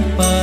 not by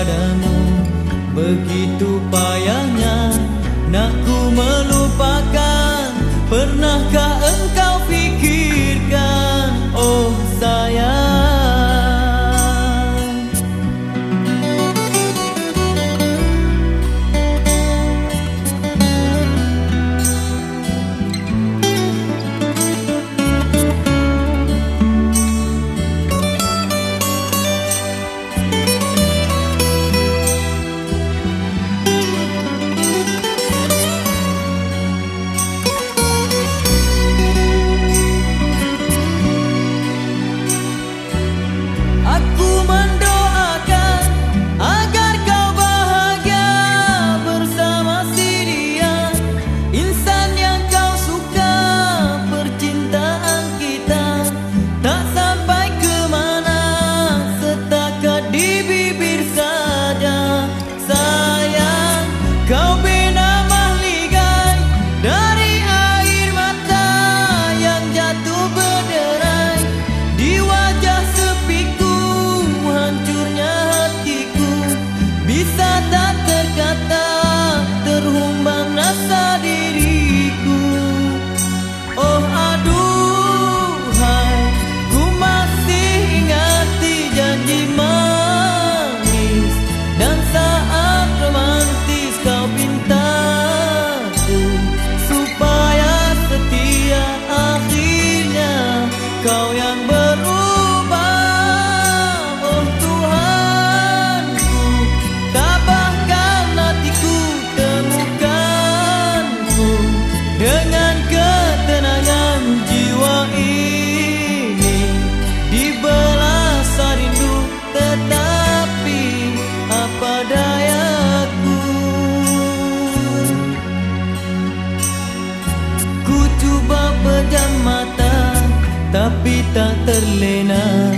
terlena.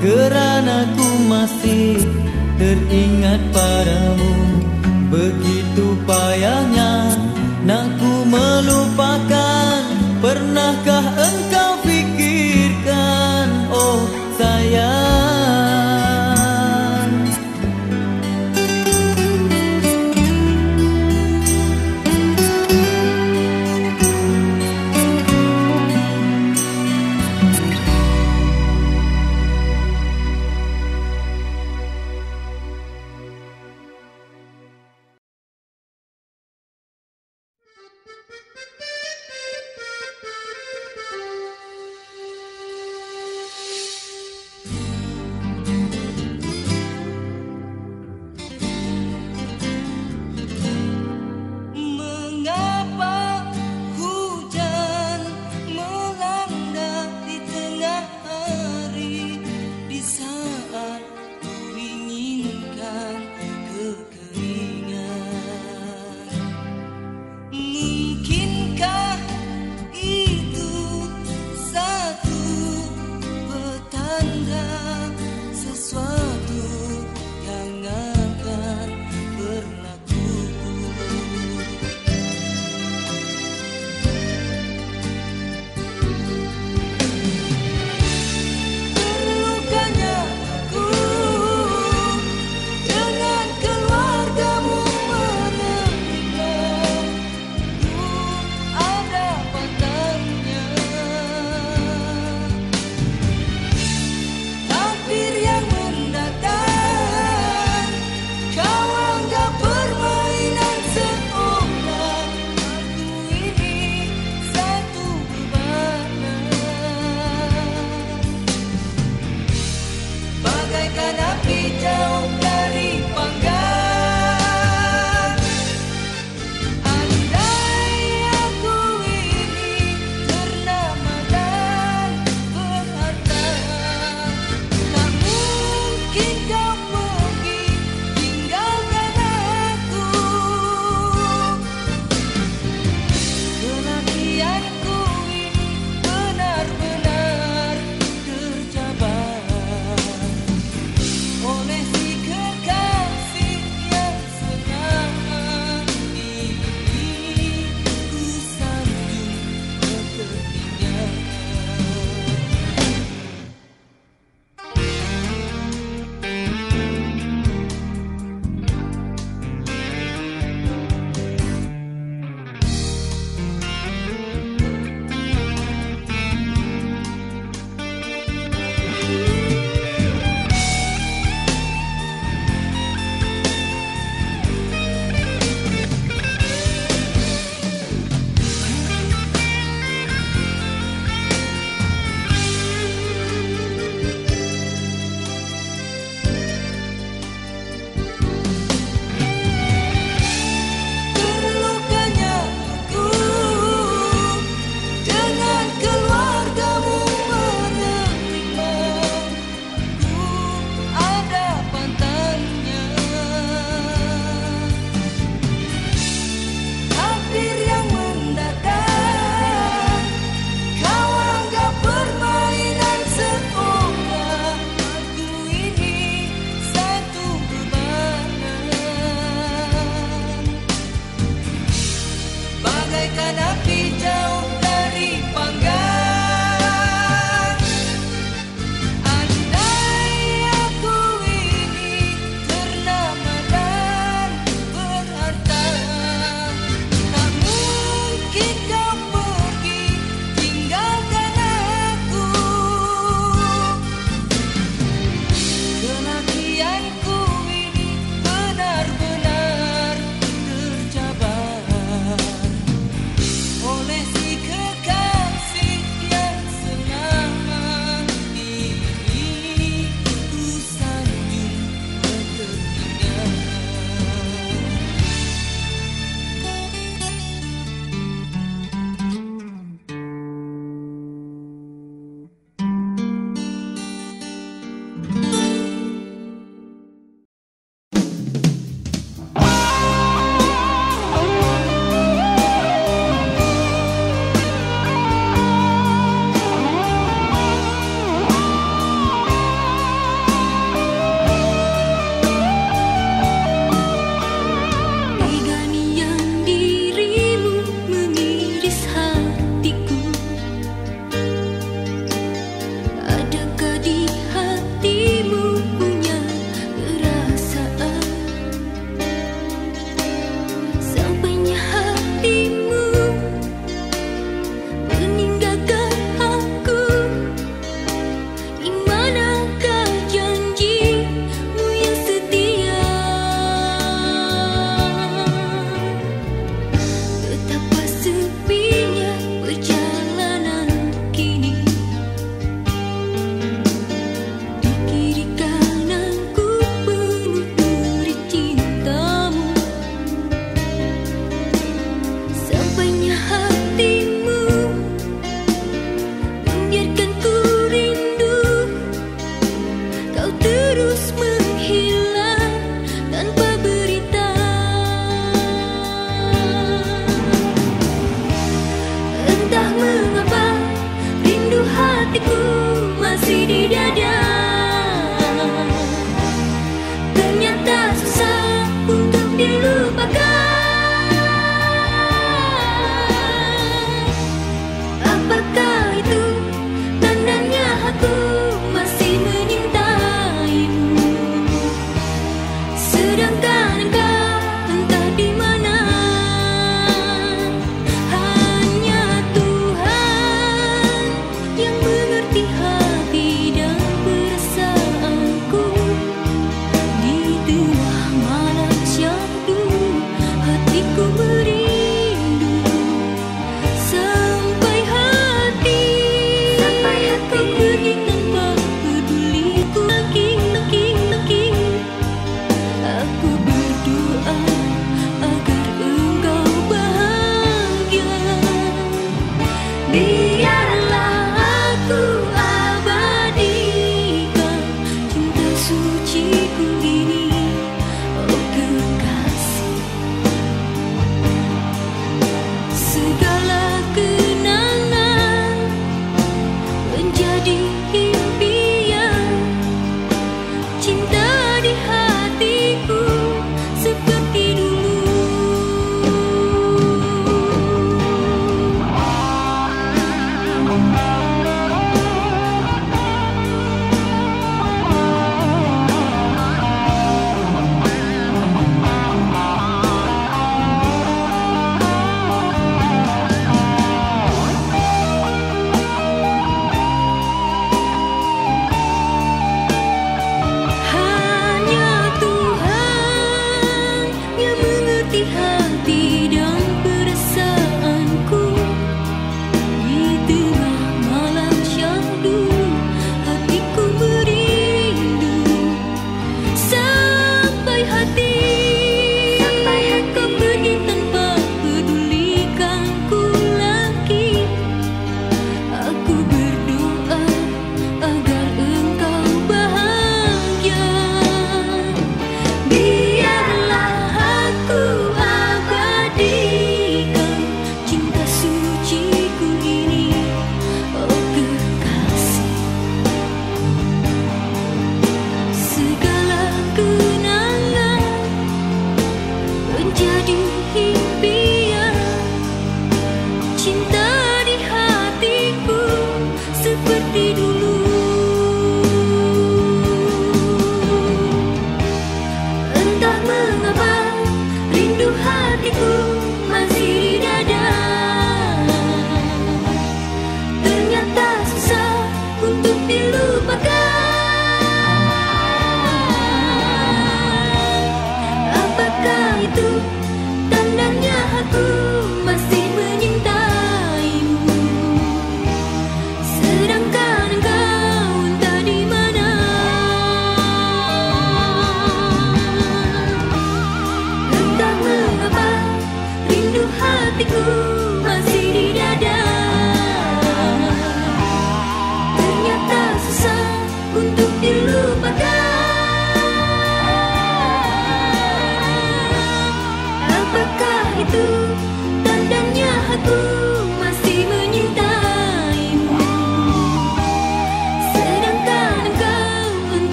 Kerana ku masih teringat padamu. Begitu payahnya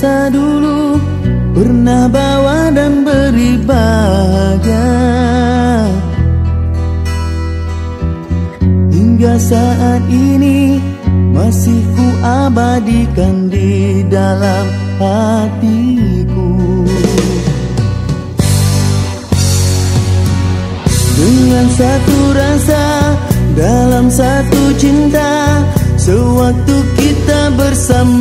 masa dulu Pernah bawa dan beri bahagia. Hingga saat ini Masih ku abadikan di dalam hatiku. Dengan satu rasa Dalam satu cinta Sewaktu kita bersama.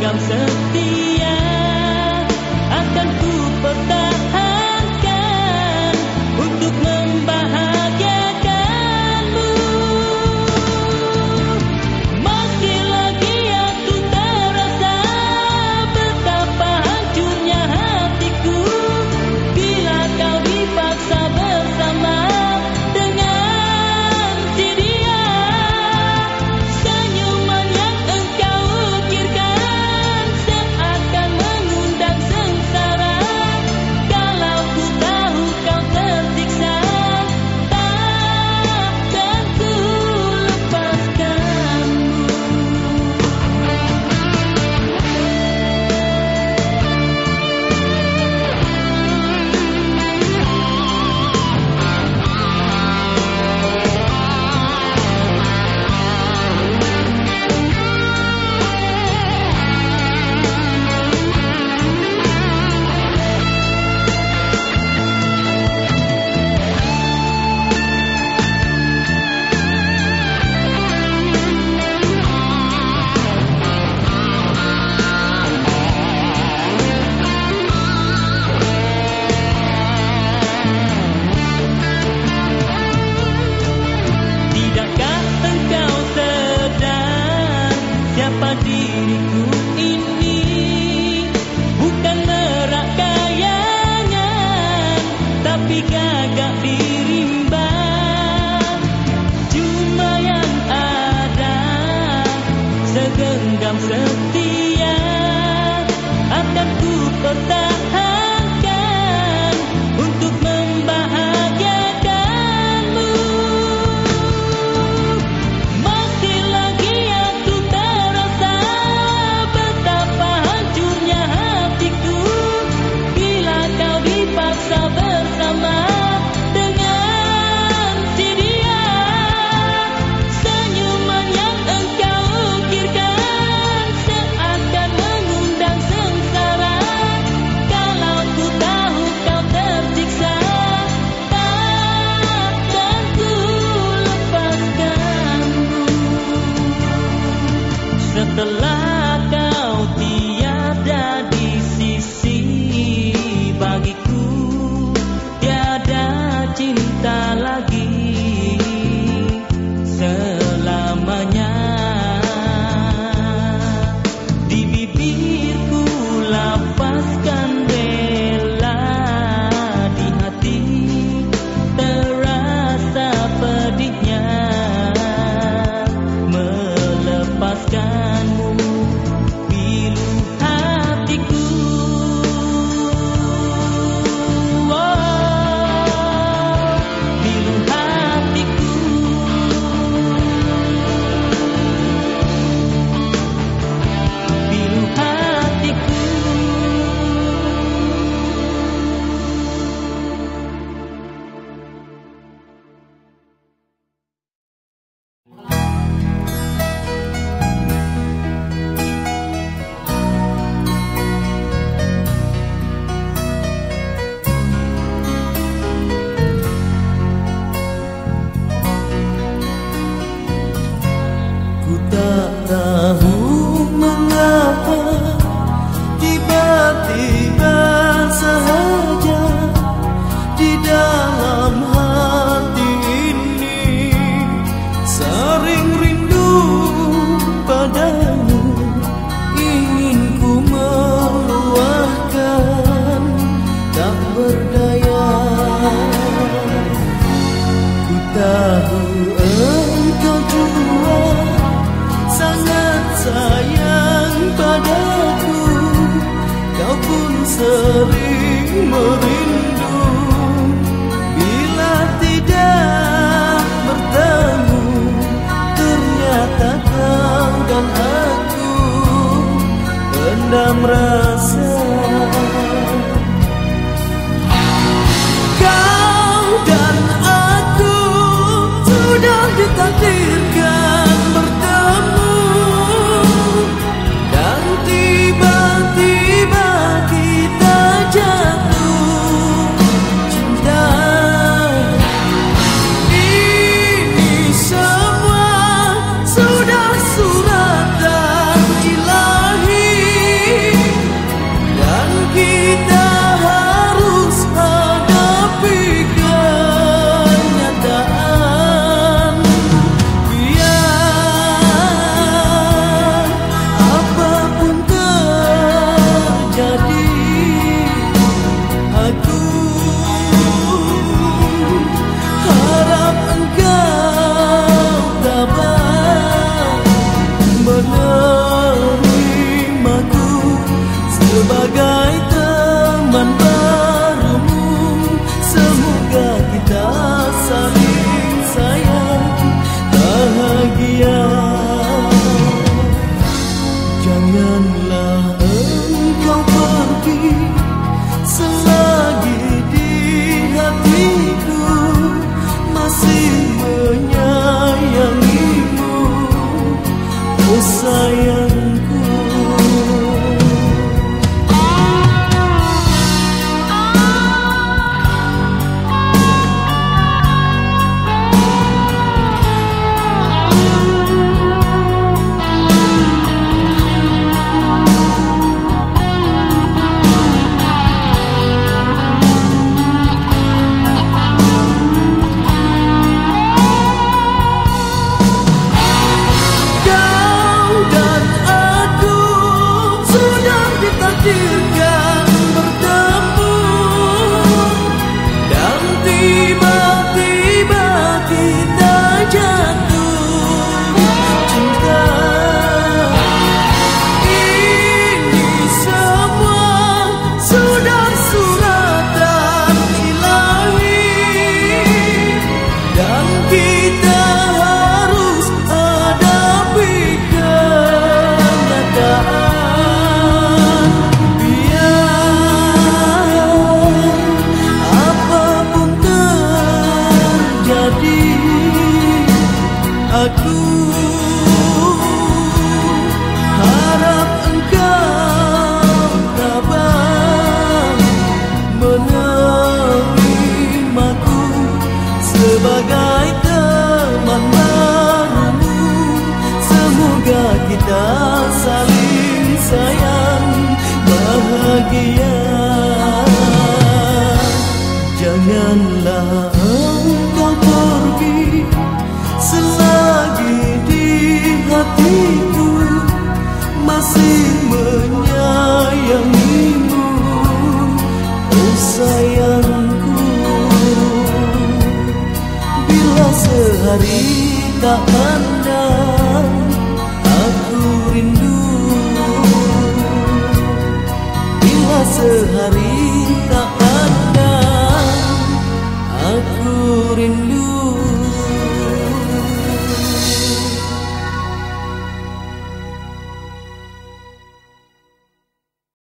Cảm.